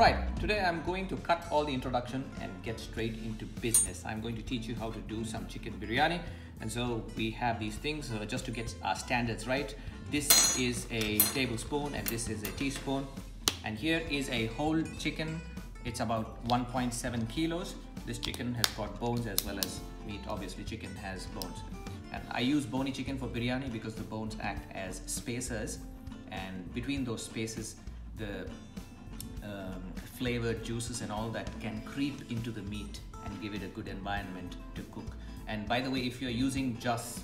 right, today I'm going to cut all the introduction and get straight into business. I'm going to teach you how to do some chicken biryani. And so we have these things uh, just to get our standards right. This is a tablespoon and this is a teaspoon. And here is a whole chicken. It's about 1.7 kilos. This chicken has got bones as well as meat. Obviously chicken has bones. And I use bony chicken for biryani because the bones act as spacers and between those spaces the um, flavored juices and all that can creep into the meat and give it a good environment to cook. And by the way, if you're using just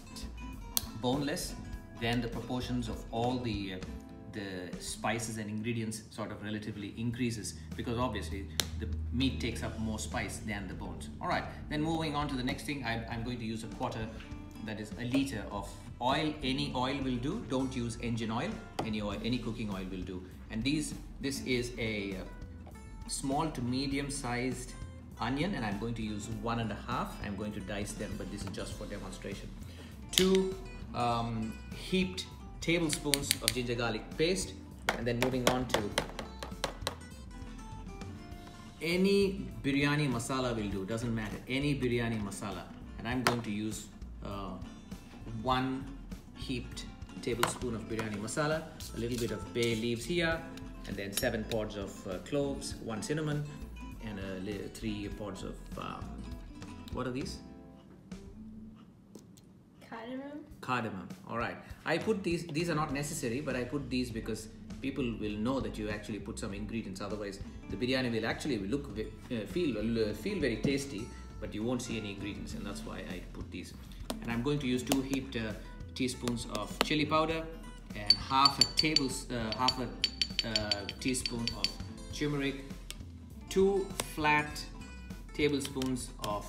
boneless, then the proportions of all the uh, the spices and ingredients sort of relatively increases because obviously the meat takes up more spice than the bones. All right, then moving on to the next thing, I, I'm going to use a quarter, that is a liter of oil. Any oil will do. Don't use engine oil. Any oil, any cooking oil will do. And these, this is a uh, small to medium sized onion and I'm going to use one and a half. I'm going to dice them, but this is just for demonstration. Two um, heaped tablespoons of ginger garlic paste and then moving on to any biryani masala will do doesn't matter any biryani masala and I'm going to use uh, one heaped tablespoon of biryani masala a little bit of bay leaves here and then seven pods of uh, cloves one cinnamon and uh, three pods of um, what are these? Cardamom. cardamom. All right. I put these these are not necessary but i put these because people will know that you actually put some ingredients. Otherwise the biryani will actually look uh, feel uh, feel very tasty but you won't see any ingredients and that's why i put these and i'm going to use two heaped uh, teaspoons of chili powder and half a table uh, half a uh, teaspoon of turmeric two flat tablespoons of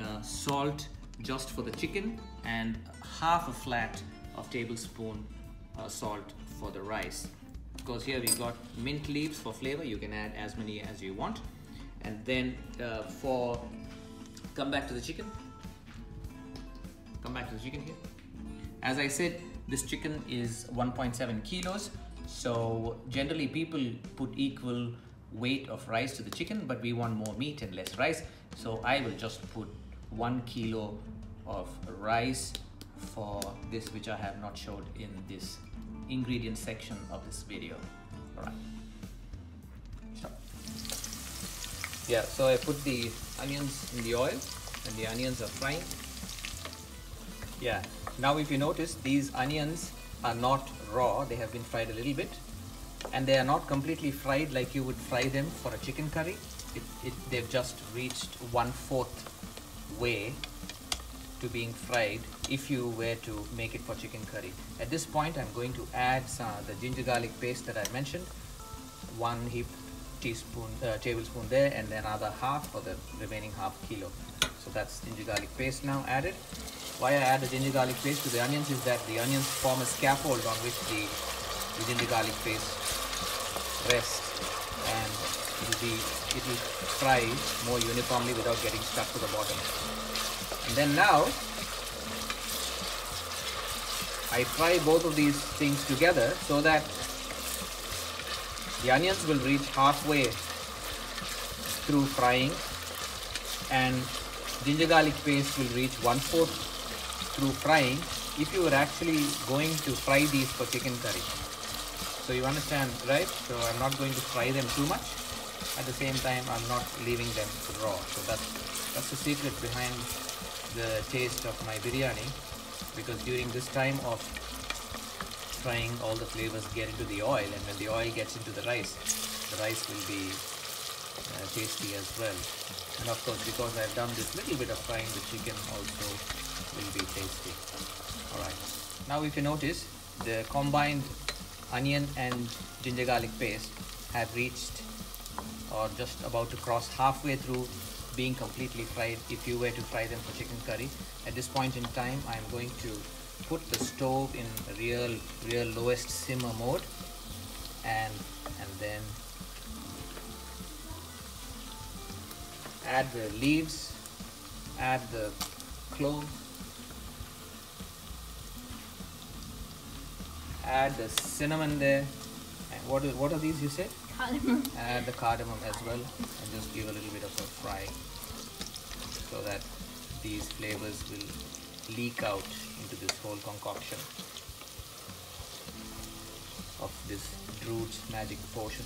uh, salt just for the chicken and half a flat of tablespoon uh, salt for the rice. Because here we got mint leaves for flavor. You can add as many as you want. And then uh, for come back to the chicken come back to the chicken here as I said this chicken is 1.7 kilos. So generally people put equal weight of rice to the chicken but we want more meat and less rice. So I will just put one kilo of rice for this which I have not showed in this ingredient section of this video. All right. Yeah so I put the onions in the oil and the onions are frying yeah. Now if you notice these onions are not raw. They have been fried a little bit. And they are not completely fried like you would fry them for a chicken curry. It, it, they've just reached one-fourth way to being fried if you were to make it for chicken curry. At this point I'm going to add some the ginger garlic paste that I mentioned. One heap teaspoon uh, tablespoon there and then another half for the remaining half kilo so that's ginger garlic paste now added. Why I add the ginger garlic paste to the onions is that the onions form a scaffold on which the, the ginger garlic paste rests and it will be it will fry more uniformly without getting stuck to the bottom. And then now I fry both of these things together so that the onions will reach halfway through frying and ginger garlic paste will reach one-fourth through frying if you were actually going to fry these for chicken curry. So you understand, right? So I'm not going to fry them too much. At the same time, I'm not leaving them raw. So that's, that's the secret behind the taste of my biryani because during this time of frying all the flavors get into the oil and when the oil gets into the rice the rice will be uh, tasty as well. And of course because I've done this little bit of frying the chicken also will be tasty. Alright. Now if you notice the combined onion and ginger garlic paste have reached or just about to cross halfway through being completely fried if you were to fry them for chicken curry. At this point in time I'm going to put the stove in real real lowest simmer mode. And and then add the leaves add the clove add the cinnamon there and what is, what are these you said? Cardamom. Add the cardamom as well and just give a little bit of a fry so that these flavors will leak out into this whole concoction of this Druid's magic potion.